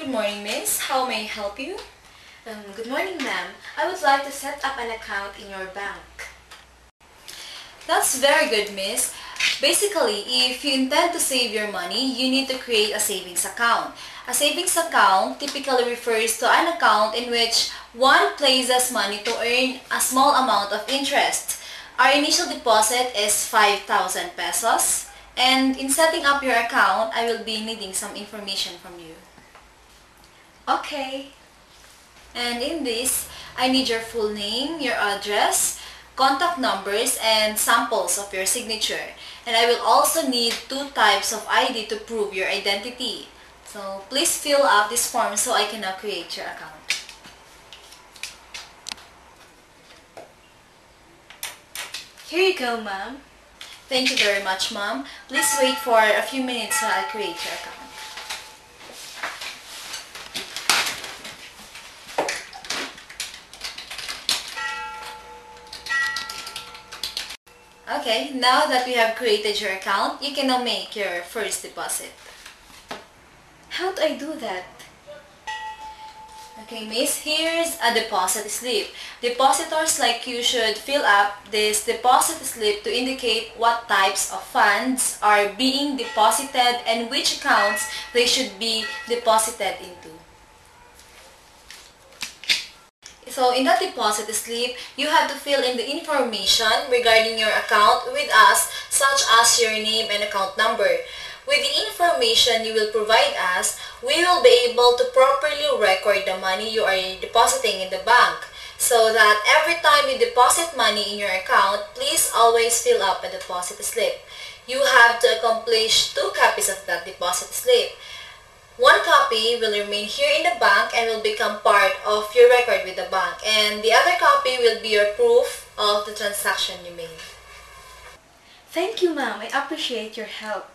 Good morning, miss. How may I help you? Um, good morning, ma'am. I would like to set up an account in your bank. That's very good, miss. Basically, if you intend to save your money, you need to create a savings account. A savings account typically refers to an account in which one places money to earn a small amount of interest. Our initial deposit is 5,000 pesos. And in setting up your account, I will be needing some information from you. Okay. And in this, I need your full name, your address, contact numbers, and samples of your signature. And I will also need two types of ID to prove your identity. So please fill out this form so I can now create your account. Here you go, ma'am. Thank you very much, ma'am. Please wait for a few minutes while I create your account. Okay, now that we have created your account, you can now make your first deposit. How do I do that? Okay, miss, here's a deposit slip. Depositors like you should fill up this deposit slip to indicate what types of funds are being deposited and which accounts they should be deposited into. So in that deposit slip, you have to fill in the information regarding your account with us such as your name and account number. With the information you will provide us, we will be able to properly record the money you are depositing in the bank so that every time you deposit money in your account, please always fill up a deposit slip. You have to accomplish two copies of that deposit slip. One copy will remain here in the bank and will become part of your record with the bank. And the other copy will be your proof of the transaction you made. Thank you, ma'am. I appreciate your help.